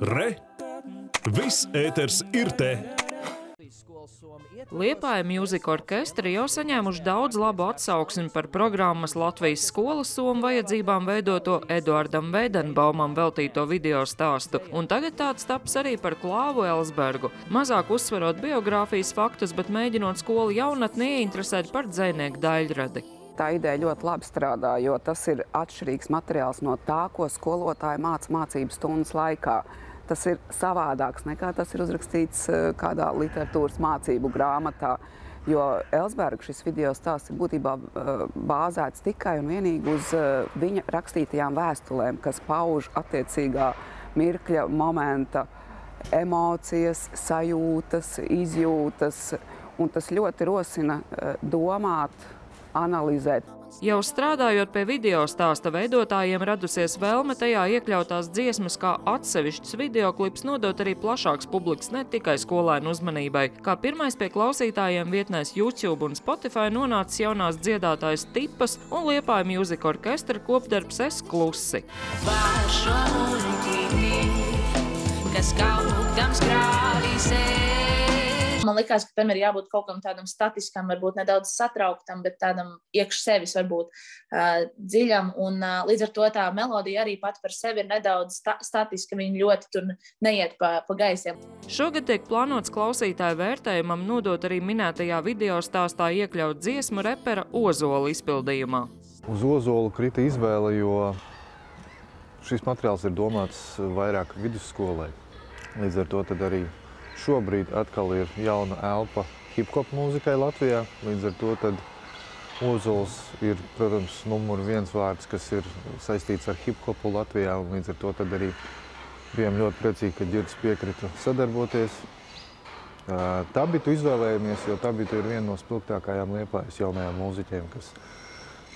Re! Viss ēters ir te! Liepāja mūzika orķestri jau saņēmuši daudz labu atsauksmi par programmas Latvijas skolas somu vajadzībām veidoto Eduardam Veidenbaumam veltīto video stāstu, un tagad tāds taps arī par Klāvu Elsbergu. Mazāk uzsverot biogrāfijas faktus, bet mēģinot skolu jaunatni ieinteresēt par dzēnieku daļradi. Tā ideja ļoti labi strādā, jo tas ir atšķirīgs materiāls no tā, ko skolotāji māca mācību stundas laikā tas ir savādāks nekā tas ir uzrakstīts eh, kādā literatūras mācību grāmatā. Jo Elsberga šis video stāsts ir būtībā eh, bāzēts tikai un vienīgi uz eh, viņa rakstītajām vēstulēm, kas pauž attiecīgā mirkļa momenta emocijas, sajūtas, izjūtas. Un tas ļoti rosina domāt, analizēt. Jau strādājot pie video stāsta veidotājiem radusies vēlme tajā iekļautās dziesmas kā atsevišķs videoklips nodot arī plašāks publikas ne tikai skolēnu uzmanībai. Kā pirmais pie klausītājiem vietnēs YouTube un Spotify nonācis jaunās dziedātājas tipas un Liepāja Music orkestra kopdarbs Es klusi. Kas kaut kam skrāvīsē Man liekas, ka tam ir jābūt kaut kam tādam statiskam, varbūt nedaudz satrauktam, bet tādam iekš sevis varbūt uh, dziļam. Un, uh, līdz ar to tā melodija arī pat par sevi ir nedaudz sta statiska. Viņa ļoti tur neiet pa, pa gaisiem. Šogad tiek plānots klausītāju vērtējumam nodot arī minētajā video stāstā iekļaut dziesmu repera Ozola izpildījumā. Uz Ozolu krita izvēle, jo šis materiāls ir domāts vairāk vidusskolai. Līdz ar to arī Šobrīd atkal ir jauna elpa hip-hop mūzikai Latvijā. Līdz ar to tad Ozols ir, protams, numur viens vārds, kas ir saistīts ar hip-hopu Latvijā. Un līdz ar to tad arī bijām ļoti priecīgi, ka Ģirds piekrita sadarboties. Tabitu izvēlējamies, jo Tabitu ir viena no spilgtākajām liepājas jaunajām mūziķiem, kas,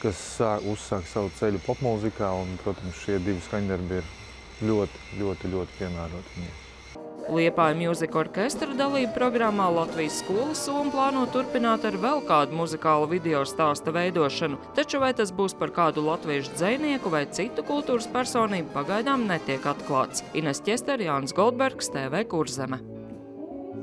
kas uzsāk savu ceļu popmūzikā. Un, protams, šie divi skaņdarbi ir ļoti, ļoti, ļoti piemēroti viņiem. Liepāja mūzika orkestra dalību programmā Latvijas skolas soma plāno turpināt ar vēl kādu muzikālu video stāsta veidošanu, taču vai tas būs par kādu latviešu dzēnieku vai citu kultūras personību pagaidām netiek atklāts. Ines Ķester, Jānis Goldbergs, TV Kurzeme.